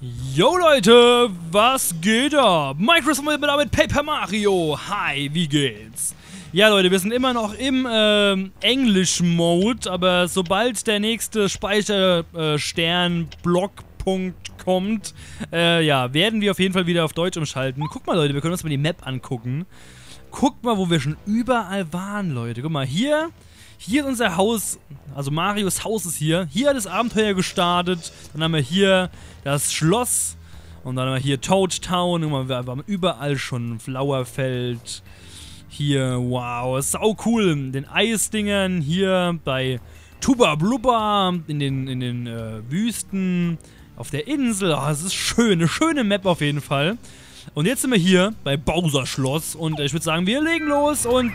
Yo Leute, was geht ab? Microsoft mit mit Paper Mario. Hi, wie geht's? Ja Leute, wir sind immer noch im äh, Englisch-Mode, aber sobald der nächste Speicherstern-Blockpunkt kommt, äh, ja, werden wir auf jeden Fall wieder auf Deutsch umschalten. Guck mal Leute, wir können uns mal die Map angucken. Guckt mal, wo wir schon überall waren, Leute. Guck mal, hier hier ist unser Haus, also Marios Haus ist hier. Hier hat das Abenteuer gestartet. Dann haben wir hier das Schloss. Und dann haben wir hier Toad Town. Und wir waren überall schon. Flowerfeld. Hier, wow, sau cool. Den Eisdingern hier bei Tuba Blubba. In den, in den äh, Wüsten. Auf der Insel. Oh, das ist schön. Eine schöne Map auf jeden Fall. Und jetzt sind wir hier bei Bowser Schloss. Und ich würde sagen, wir legen los und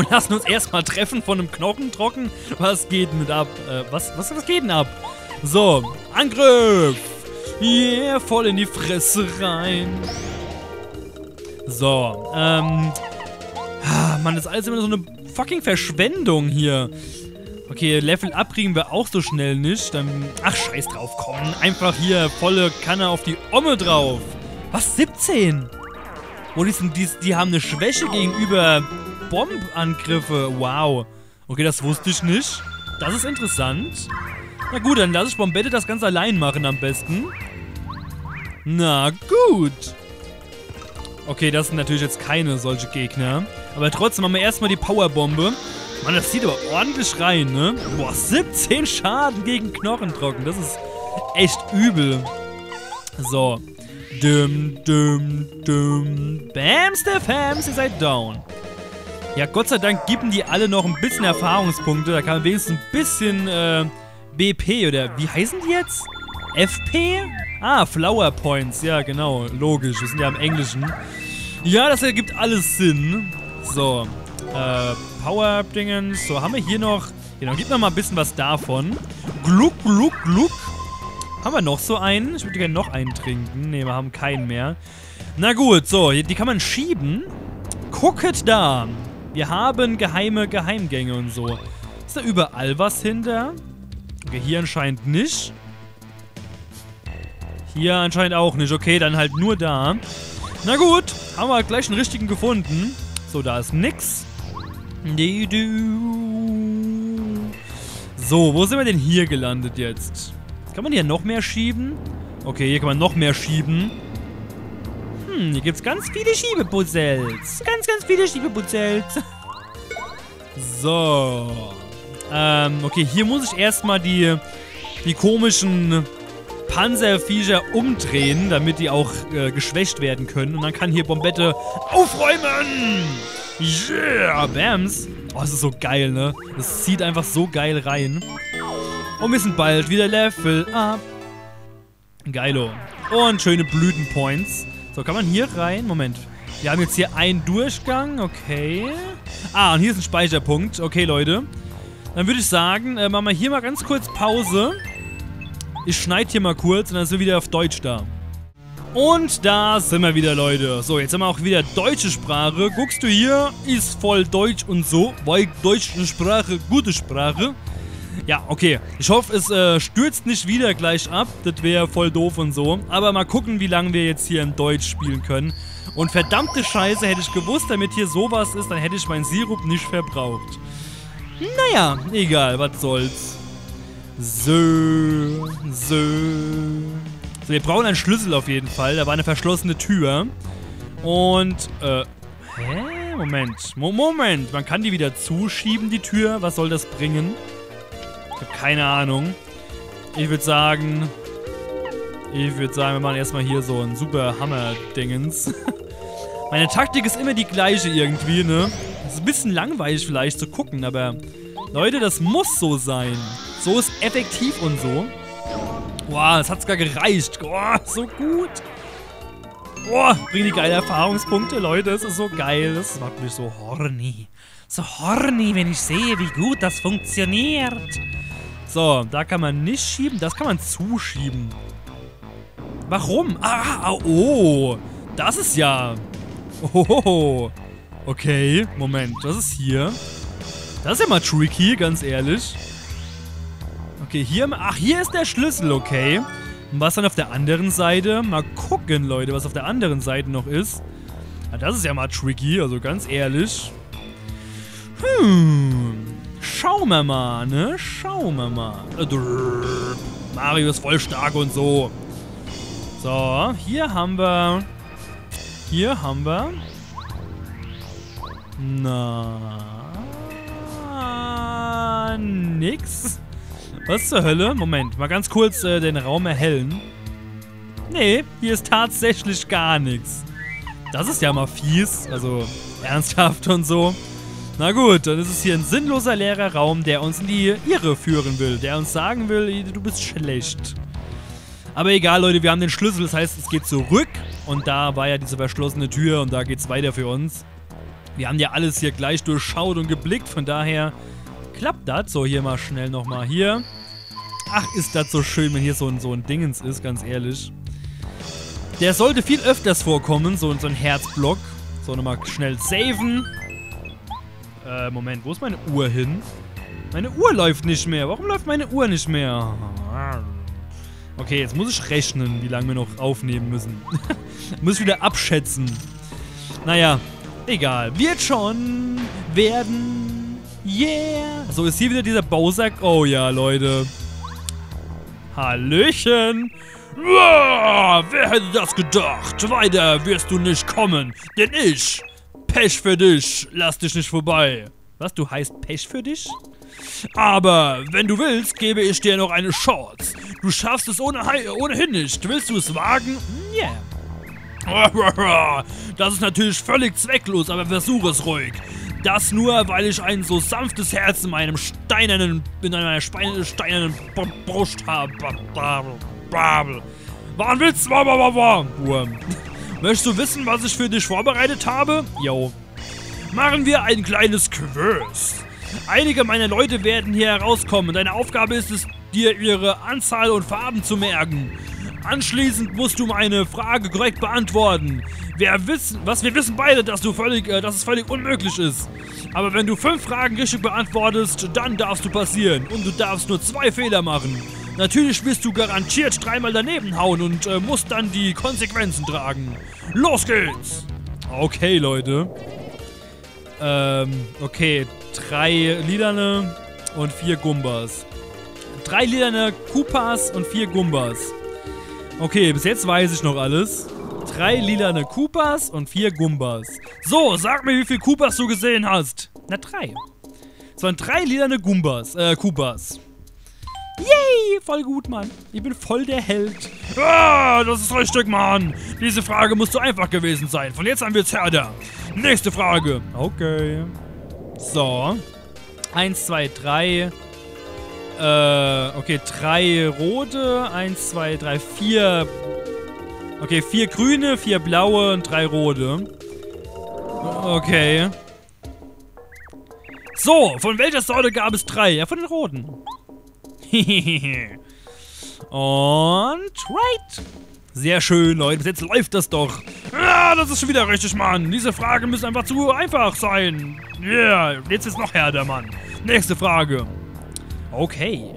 und lassen uns erstmal treffen von einem Knochentrocken. Was geht mit ab? Äh, was, was, was geht denn ab? So, Angriff! Yeah, voll in die Fresse rein. So, ähm... Ah, Mann, das ist alles immer so eine fucking Verschwendung hier. Okay, Level up kriegen wir auch so schnell nicht. Dann, ach, scheiß drauf, komm. Einfach hier volle Kanne auf die Omme drauf. Was, 17? Oh, die, sind, die, die haben eine Schwäche gegenüber Bombangriffe. Wow. Okay, das wusste ich nicht. Das ist interessant. Na gut, dann lasse ich Bombette das ganz allein machen am besten. Na gut. Okay, das sind natürlich jetzt keine solche Gegner. Aber trotzdem haben wir erstmal die Powerbombe. Mann, das zieht aber ordentlich rein, ne? Boah, 17 Schaden gegen Knochentrocken. Das ist echt übel. So. Dum, dum, dum. Bams, der Fams, ihr seid down. Ja, Gott sei Dank geben die alle noch ein bisschen Erfahrungspunkte. Da kann man wenigstens ein bisschen äh, BP oder wie heißen die jetzt? FP? Ah, Flower Points. Ja, genau. Logisch. Wir sind ja im Englischen. Ja, das ergibt alles Sinn. So. Äh, Power-Dingens. So, haben wir hier noch... Genau, gib mir mal ein bisschen was davon. Gluck, gluck, gluck. Haben wir noch so einen? Ich würde gerne noch einen trinken. Ne, wir haben keinen mehr. Na gut, so. Die kann man schieben. Gucket da. Wir haben geheime Geheimgänge und so. Ist da überall was hinter? Okay, hier anscheinend nicht. Hier anscheinend auch nicht. Okay, dann halt nur da. Na gut, haben wir gleich einen richtigen gefunden. So, da ist nix. So, wo sind wir denn hier gelandet jetzt? Kann man hier noch mehr schieben? Okay, hier kann man noch mehr schieben. Hm, hier gibt es ganz viele Schiebepuzzles. Ganz, ganz viele Schiebepuzzles. so. Ähm, okay, hier muss ich erstmal die, die komischen Panzerviecher umdrehen, damit die auch äh, geschwächt werden können. Und dann kann hier Bombette aufräumen. Yeah, Bams. Oh, das ist so geil, ne? Das zieht einfach so geil rein. Und wir sind bald wieder Level up. Geilo. Und schöne Blütenpoints. So, kann man hier rein? Moment. Wir haben jetzt hier einen Durchgang. Okay. Ah, und hier ist ein Speicherpunkt. Okay, Leute. Dann würde ich sagen, äh, machen wir hier mal ganz kurz Pause. Ich schneide hier mal kurz und dann sind wir wieder auf Deutsch da. Und da sind wir wieder, Leute. So, jetzt haben wir auch wieder deutsche Sprache. Guckst du hier, ist voll Deutsch und so, weil deutsche Sprache gute Sprache. Ja, okay. Ich hoffe, es äh, stürzt nicht wieder gleich ab. Das wäre voll doof und so. Aber mal gucken, wie lange wir jetzt hier in Deutsch spielen können. Und verdammte Scheiße, hätte ich gewusst, damit hier sowas ist, dann hätte ich meinen Sirup nicht verbraucht. Naja, egal, was soll's. So, so. So, wir brauchen einen Schlüssel auf jeden Fall. Da war eine verschlossene Tür. Und, äh, hä? Moment. Mo Moment, man kann die wieder zuschieben, die Tür. Was soll das bringen? Ich habe keine Ahnung. Ich würde sagen... Ich würde sagen, wir machen erstmal hier so ein super Hammer-Dingens. Meine Taktik ist immer die gleiche irgendwie, ne? ist ein bisschen langweilig vielleicht zu gucken, aber... Leute, das muss so sein. So ist effektiv und so. Boah, das hat sogar gereicht. Boah, so gut. Boah, die geile Erfahrungspunkte, Leute. Das ist so geil. Das macht mich so horny. So horny, wenn ich sehe, wie gut das funktioniert. So, da kann man nicht schieben. Das kann man zuschieben. Warum? Ah, oh. Das ist ja... Oh. Okay, Moment. Das ist hier. Das ist ja mal tricky, ganz ehrlich. Okay, hier... Ach, hier ist der Schlüssel, okay. Und was dann auf der anderen Seite? Mal gucken, Leute, was auf der anderen Seite noch ist. Ja, das ist ja mal tricky, also ganz ehrlich. Hm. Schauen wir mal, ne? Schauen wir mal. Mario ist voll stark und so. So, hier haben wir... Hier haben wir... Na... Nix. Was zur Hölle? Moment, mal ganz kurz äh, den Raum erhellen. Nee, hier ist tatsächlich gar nichts. Das ist ja mal fies. Also, ernsthaft und so. Na gut, dann ist es hier ein sinnloser leerer Raum, der uns in die Irre führen will. Der uns sagen will, du bist schlecht. Aber egal, Leute, wir haben den Schlüssel. Das heißt, es geht zurück. Und da war ja diese verschlossene Tür und da geht's weiter für uns. Wir haben ja alles hier gleich durchschaut und geblickt. Von daher klappt das. So, hier mal schnell nochmal hier. Ach, ist das so schön, wenn hier so ein, so ein Dingens ist, ganz ehrlich. Der sollte viel öfters vorkommen, so, so ein Herzblock. So, nochmal schnell saven. Äh, Moment, wo ist meine Uhr hin? Meine Uhr läuft nicht mehr. Warum läuft meine Uhr nicht mehr? Okay, jetzt muss ich rechnen, wie lange wir noch aufnehmen müssen. muss ich wieder abschätzen. Naja, egal. Wird schon werden. Yeah. So, ist hier wieder dieser Bausack. Oh ja, Leute. Hallöchen. Uah, wer hätte das gedacht? Weiter wirst du nicht kommen, denn ich, Pech für dich, lass dich nicht vorbei. Was, du heißt Pech für dich? Aber wenn du willst, gebe ich dir noch eine Chance. Du schaffst es ohne ohnehin nicht. Willst du es wagen? Ja. Yeah. Das ist natürlich völlig zwecklos, aber versuch es ruhig. Das nur, weil ich ein so sanftes Herz in meinem steinernen, in meiner steinernen Brust habe. War ein Witz. Wurm. Möchtest du wissen, was ich für dich vorbereitet habe? Jo. Machen wir ein kleines Quiz. Einige meiner Leute werden hier herauskommen. Deine Aufgabe ist es, dir ihre Anzahl und Farben zu merken. Anschließend musst du meine Frage korrekt beantworten. Wir wissen, was wir wissen beide, dass du völlig, äh, dass es völlig unmöglich ist. Aber wenn du fünf Fragen richtig beantwortest, dann darfst du passieren und du darfst nur zwei Fehler machen. Natürlich wirst du garantiert dreimal daneben hauen und äh, musst dann die Konsequenzen tragen. Los geht's! Okay, Leute. Ähm, okay. Drei Liderne und vier Gumbas. Drei Liderne Kupas und vier Gumbas. Okay, bis jetzt weiß ich noch alles. Drei lilane Koopas und vier Gumbas. So, sag mir, wie viele Koopas du gesehen hast. Na, drei. Es waren drei lilane Gumbas, äh, Koopas. Yay, voll gut, Mann. Ich bin voll der Held. Ah, das ist richtig, Mann. Diese Frage musst du einfach gewesen sein. Von jetzt an wird's härter. Nächste Frage. Okay. So. Eins, zwei, drei. Äh, okay, drei rote. Eins, zwei, drei, vier. Okay, vier grüne, vier blaue und drei rote. Okay. So, von welcher Sorte gab es drei? Ja, von den roten. Und right. Sehr schön, Leute. Jetzt läuft das doch. Ja, das ist schon wieder richtig, Mann. Diese Fragen müssen einfach zu einfach sein. Ja, yeah, jetzt ist noch härter, Mann. Nächste Frage. Okay.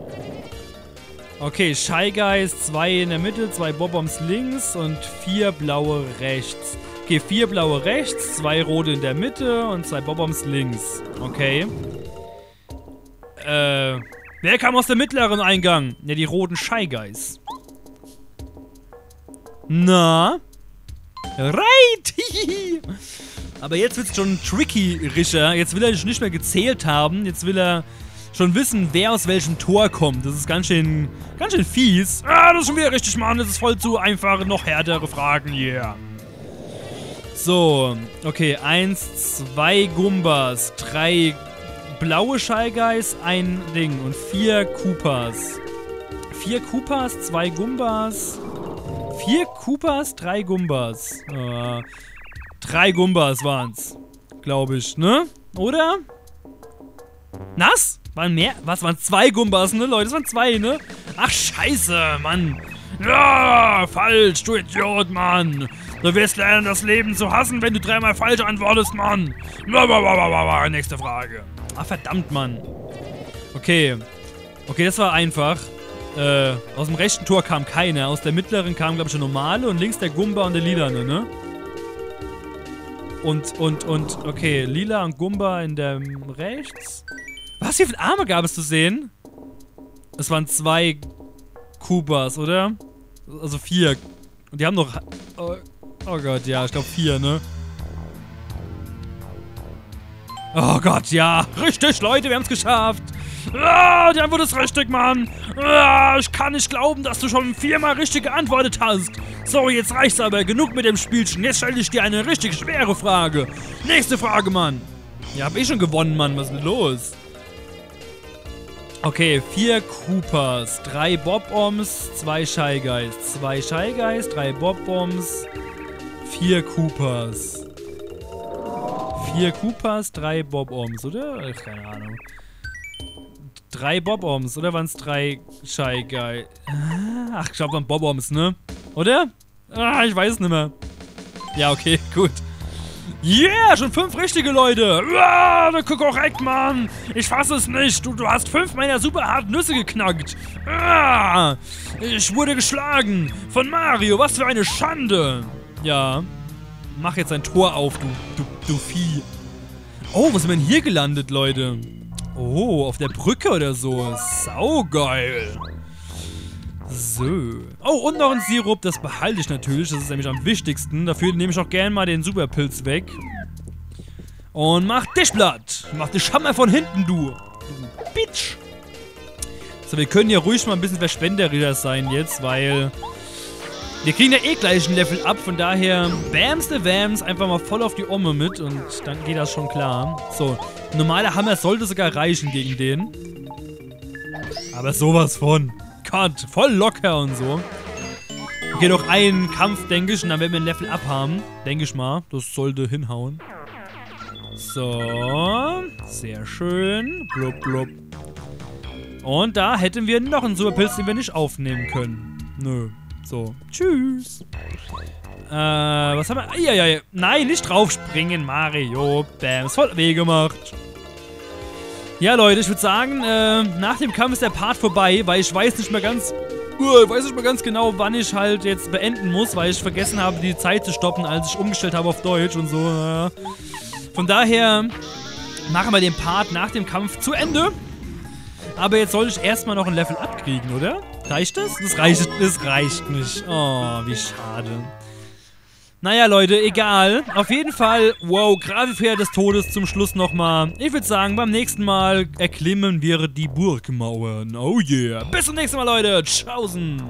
Okay, Shy Guys, zwei in der Mitte, zwei Bobombs links und vier blaue rechts. Okay, vier blaue rechts, zwei rote in der Mitte und zwei Bobombs links. Okay. Äh... Wer kam aus dem mittleren Eingang? Ja, die roten Shy Guys. Na? Right! Aber jetzt wird's schon tricky, Rischer. Jetzt will er nicht mehr gezählt haben. Jetzt will er schon wissen, wer aus welchem Tor kommt. Das ist ganz schön, ganz schön fies. Ah, das ist schon wieder richtig, Mann. Das ist voll zu einfach. Noch härtere Fragen, yeah. So, okay. Eins, zwei Gumbas, drei blaue Shy ein Ding und vier Koopas. Vier Koopas, zwei Gumbas. Vier Koopas, drei Gumbas. Äh, drei Gumbas waren's. Glaube ich, ne? Oder? Nass? Waren mehr? Was waren zwei Gumbas, ne, Leute? Das waren zwei, ne? Ach, scheiße, Mann. Ja, falsch, du Idiot, Mann. Du wirst lernen, das Leben zu hassen, wenn du dreimal falsch antwortest, Mann. Nächste Frage. Ah, verdammt, Mann. Okay. Okay, das war einfach. Äh, aus dem rechten Tor kam keiner. Aus der mittleren kam, glaube ich, der normale und links der Gumba und der Lilane, ne? Und, und, und, okay, Lila und Gumba in der rechts. Was, wie viele Arme gab es zu sehen? Es waren zwei Kubas, oder? Also vier. Und die haben noch... Oh, oh Gott, ja, ich glaube vier, ne? Oh Gott, ja. Richtig, Leute, wir haben es geschafft. Ah, die Antwort ist richtig, Mann. Ah, ich kann nicht glauben, dass du schon viermal richtig geantwortet hast. So, jetzt reicht's aber. Genug mit dem Spielchen. Jetzt stelle ich dir eine richtig schwere Frage. Nächste Frage, Mann. Ja, hab ich schon gewonnen, Mann. Was ist denn los? Okay, vier Coopers, drei Bob-Oms, zwei Shy Guys. Zwei Shy Guys, drei Bob-Oms, vier Coopers. Vier Coopers, drei Bob-Oms, oder? Ach, keine Ahnung. Drei Bob-Oms, oder waren es drei Shy Guys? Ach, ich glaube, waren Bob-Oms, ne? Oder? Ah, ich weiß es nicht mehr. Ja, okay, gut. Yeah, schon fünf richtige Leute. Ah, korrekt, Mann. Ich fasse es nicht. Du, du hast fünf meiner super harten Nüsse geknackt. Ah, ich wurde geschlagen. Von Mario. Was für eine Schande. Ja. Mach jetzt ein Tor auf, du, du, du Vieh. Oh, wo sind wir denn hier gelandet, Leute? Oh, auf der Brücke oder so. Saugeil. So. Oh, und noch ein Sirup. Das behalte ich natürlich. Das ist nämlich am wichtigsten. Dafür nehme ich auch gerne mal den Superpilz weg. Und mach dich platt. Mach dich Hammer von hinten, du. Du Bitch. So, wir können hier ruhig mal ein bisschen verschwenderischer sein jetzt, weil... Wir kriegen ja eh gleich ein Level ab, von daher Bams the Vams einfach mal voll auf die Omme mit und dann geht das schon klar. So, normaler Hammer sollte sogar reichen gegen den. Aber sowas von. Gott, voll locker und so. Okay, noch einen Kampf, denke ich, und dann werden wir ein Level abhaben. Denke ich mal. Das sollte hinhauen. So. Sehr schön. Blub, blub. Und da hätten wir noch einen Superpilz, den wir nicht aufnehmen können. Nö. So. Tschüss. Äh, was haben wir? Ja, ja. Nein, nicht draufspringen, Mario. Bam. Ist voll weh gemacht. Ja, Leute, ich würde sagen, äh, nach dem Kampf ist der Part vorbei, weil ich weiß nicht mehr ganz... Uh, weiß nicht mehr ganz genau, wann ich halt jetzt beenden muss, weil ich vergessen habe, die Zeit zu stoppen, als ich umgestellt habe auf Deutsch und so. Von daher machen wir den Part nach dem Kampf zu Ende. Aber jetzt soll ich erstmal noch ein Level abkriegen, oder? Reicht das? Das reicht, das reicht nicht. Oh, wie schade. Naja, Leute, egal. Auf jeden Fall, wow, Gravepferd des Todes zum Schluss nochmal. Ich würde sagen, beim nächsten Mal erklimmen wir die Burgmauern. Oh yeah. Bis zum nächsten Mal, Leute. Tschaußen.